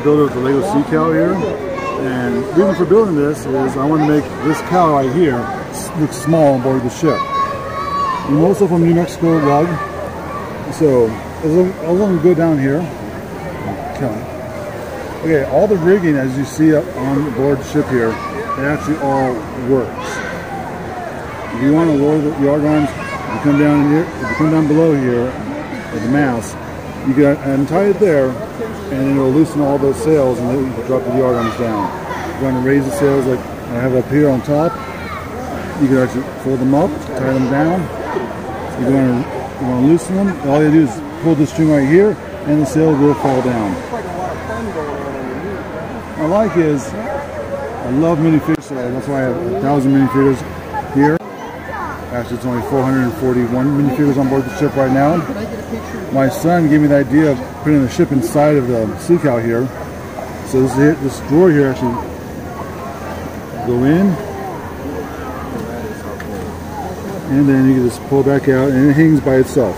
the builder of the Lego Sea Cow here. And the reason for building this is I want to make this cow right here look small on board the ship. I'm also from New Mexico lug. So as long as we go down here, okay, all the rigging as you see up on board the ship here, it actually all works. If you want to lower the yard arms, you come down here, if you come down below here at the mast, you can untie it there and it will loosen all those sails and then you drop the yard arms down. If you want to raise the sails like I have up here on top, you can actually fold them up, tie them down. If you want to, you want to loosen them, all you do is pull the string right here and the sail will fall down. I like is, I love minifigures, so that's why I have a thousand here. Actually, it's only 441 minifigures on board the ship right now. My son gave me the idea of putting the ship inside of the sea cow here. So this, this drawer here actually go in, and then you can just pull back out, and it hangs by itself.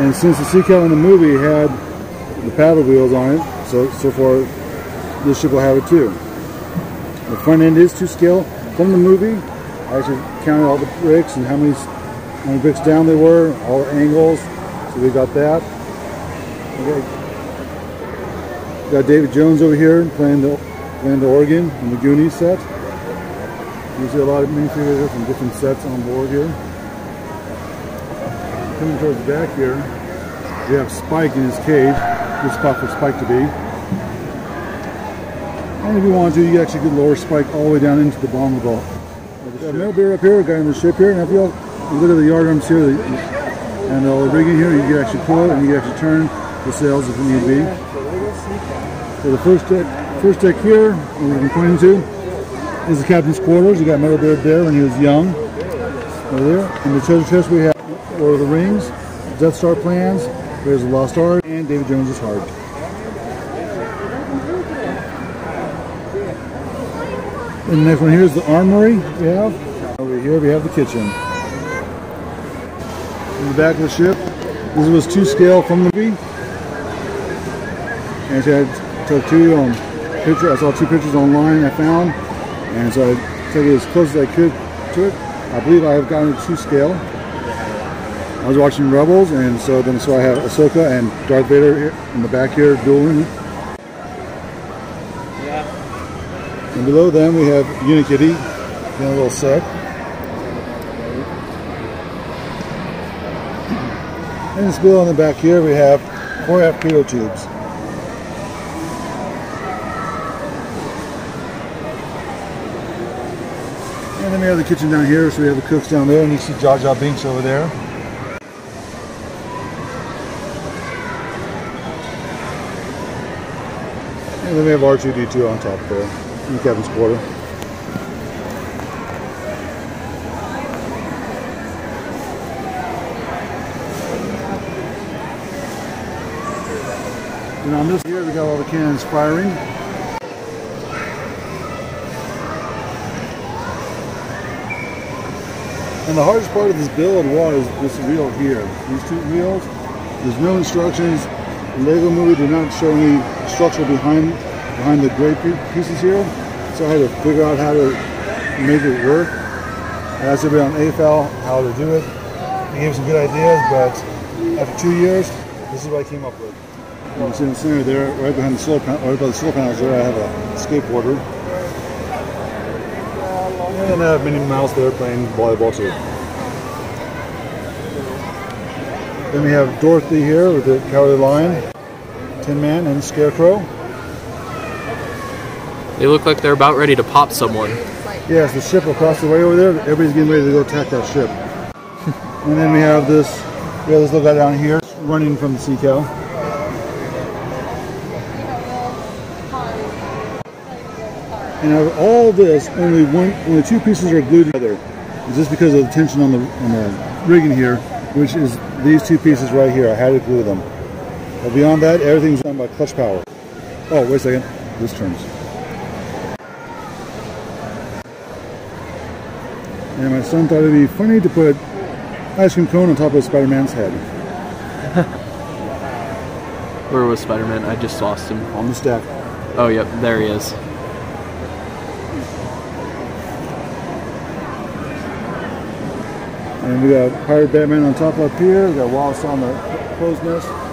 And since the sea cow in the movie had the paddle wheels on it, so so far this ship will have it too. The front end is to scale from the movie. I actually counted all the bricks and how many how many bricks down they were, all angles. So we got that. Okay. Got Davy Jones over here playing the playing the organ in the Goonies set. You see a lot of minifigures from different sets on board here. Coming towards the back here, we have Spike in his cage. Good spot for Spike to be. And if you want to, you actually could lower Spike all the way down into the bottom of the, of the ship. Metalbeard up here, a guy in the ship here. And if you, look at the yard arms here, and all the rigging here, you can actually pull it and you can actually turn the sails if it need be. So the first deck, first deck here, we're going to be pointing to, is the captain's quarters. You got Metalbeard there when he was young. Over there. In the treasure chest we have Lord of the Rings, Death Star plans, there's the Lost Ark, and Davy Jones's heart. And the next one here is the armory we have. Over here we have the kitchen. In the back of the ship, this was to scale from the movie. And so I took two um, pictures, I saw two pictures online I found. And so I took it as close as I could to it. I believe I have gotten it to scale. I was watching Rebels, and so then so I have Ahsoka and Darth Vader in the back here dueling. Yeah. And below them we have Unikitty in a little set. And just below the back here we have four Apkedo tubes. And then we have the kitchen down here, so we have the cooks down there, and you see Jar Binks over there. And then we have R2-D2 on top there, in captain's quarter. And on this here, we got all the cannons firing. And the hardest part of this build was this wheel here. These two wheels, there's no instructions. The Lego movie did not show any structure behind behind the gray pieces here. So I had to figure out how to make it work. I asked everybody on AFOL how to do it. They gave some good ideas, but after two years, this is what I came up with. You can see in the center there, right behind the solar panel, right by the solar panels there, I have a skateboarder. And I have Minnie Mouse there playing volleyball too. Then we have Dorothy here with the Cowardly Lion, Tin Man, and Scarecrow. They look like they're about ready to pop someone. Yeah, it's the ship across the way over there. Everybody's getting ready to go attack that ship. and then we have this, we have this little guy down here running from the sea cow. And out of all this, only one, only two pieces are glued together. It's just because of the tension on the on the rigging here, which is these two pieces right here. I had to glue them. But beyond that, everything's done by clutch power. Oh, wait a second. This turns. And my son thought it'd be funny to put ice cream cone on top of Spider-Man's head Where was Spider-Man? I just lost him. on the stack. Oh, yep, there he is. And we got Pirate Batman on top up here. We got Wallace on the crow's nest.